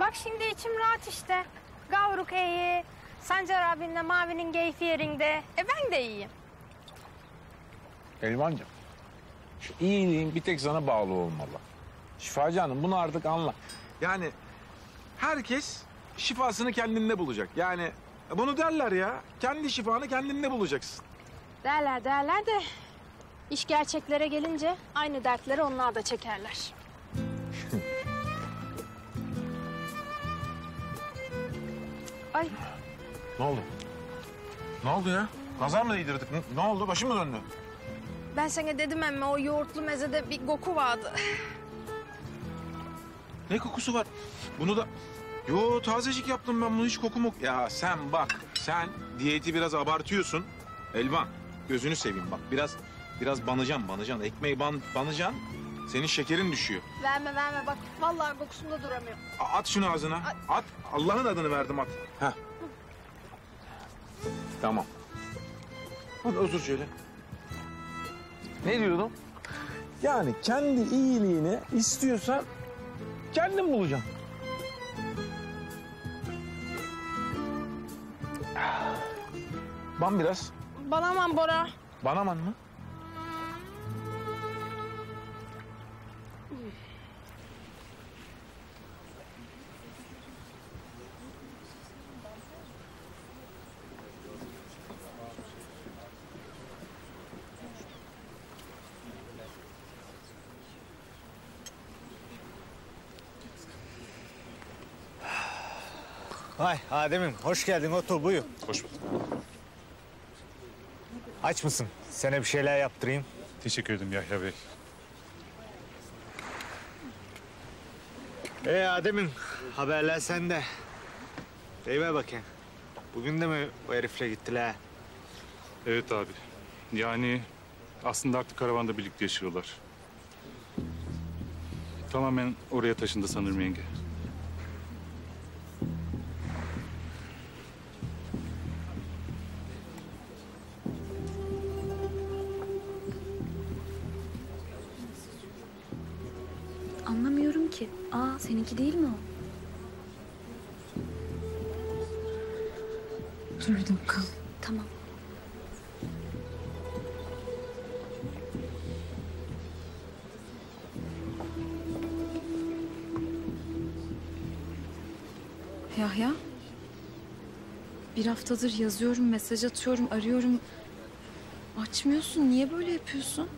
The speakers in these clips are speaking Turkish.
Bak şimdi içim rahat işte. Gavruk iyi. Sancar abinle Mavi'nin keyfi yerinde. E ben de iyiyim. Elvancığım, şu iyiliğin bir tek sana bağlı olmalı. Şifacı Hanım bunu artık anla. Yani herkes şifasını kendinde bulacak. Yani bunu derler ya. Kendi şifanı kendinde bulacaksın. Derler derler de iş gerçeklere gelince aynı dertleri onlar da çekerler. Ay Ne oldu? Ne oldu ya? Nazar mı değdirdik? Ne, ne oldu? Başım mı döndü? ben sana dedim emme o yoğurtlu mezede bir koku vardı. Ne kokusu var? Bunu da... Yo tazecik yaptım ben bunu hiç koku mu... Ya sen bak sen diyeti biraz abartıyorsun. Elvan gözünü seveyim bak biraz biraz banacan banacan. Ekmeği ban, banacan senin şekerin düşüyor. verme verme bak vallahi kokusunda duramıyorum. A- At şunu ağzına. At. Allah'ın adını verdim at. Heh. Tamam. Hadi otur şöyle. Ne diyordum? Yani kendi iyiliğini istiyorsan kendin bulacaksın. Ban biraz. Banaman Bora. Banaman mı? Vay Adem'im hoş geldin otur buyur. Hoş bulduk. Aç mısın? Sana bir şeyler yaptırayım. Teşekkür ederim Yahya Bey. Ee Adem'im haberler sende. Deyime bakayım. Bugün de mi o herifle gittiler? Evet abi. Yani aslında artık karavanda birlikte yaşıyorlar. Tamamen oraya taşındı sanırım yenge. Ki. Aa seninki değil mi o? Dur bir dakika. Tamam. Yahya. Bir haftadır yazıyorum, mesaj atıyorum, arıyorum. Açmıyorsun. Niye böyle yapıyorsun?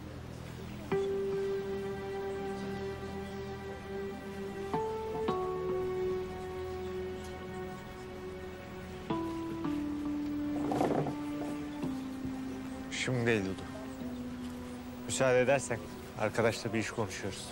Şimdi değil Dudu. Müsaade edersen arkadaşla bir iş konuşuyoruz.